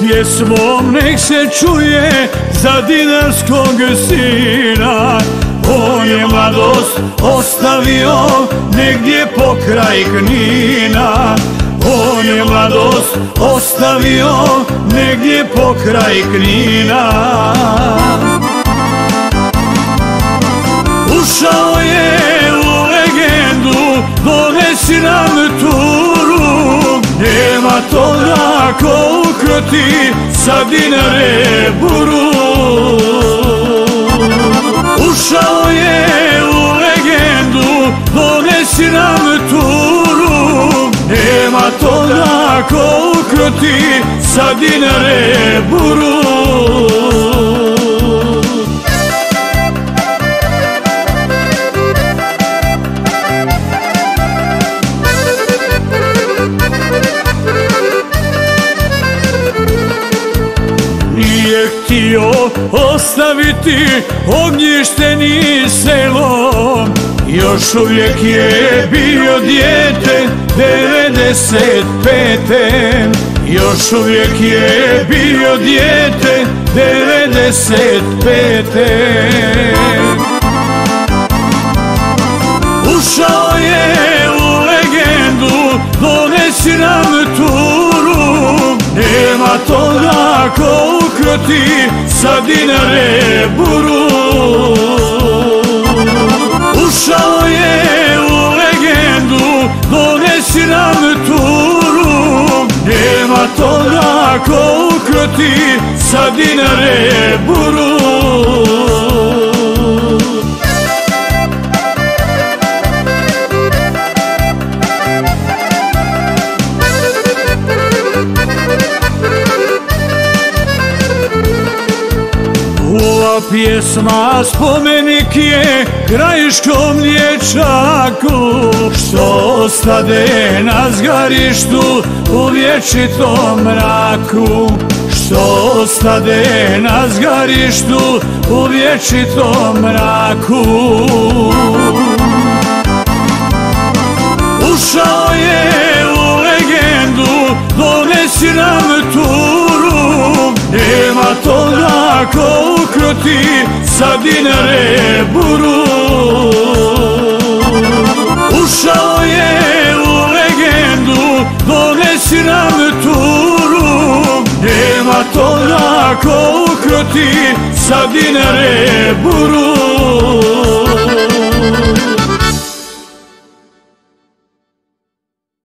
pjesmom nek se čuje za dinarskog sina. On je mladost ostavio negdje pokraj knina. On je mladost ostavio negdje pokraj knina. Ušao je u legendu, donesi nam turu. Nema toga ko ukroti sa dinare buru. Ušao je u legendu, donesi nam turu. Nema toga ko ukroti sa dinare buru ostaviti ognjište ni selo Još uvijek je bio dijete 95. Još uvijek je bio dijete 95. Ušao je u legendu, donesi nam turu Nema toga ko ukroti sa dinare buru. Ušao je u legendu, donesi nam turu. Nema toga ko ukroti sa dinare buru Pjesma spomenik je krajiškom dječaku Što ostade na zgarištu u vječitom mraku? Što ostade na zgarištu u vječitom mraku? Ušao je u legendu, donesi nam turu Nema toga ko ukroti sa dinare buru. Ušao je u legendu, donesi nam turu. Nema toga ko ukroti sa dinare buru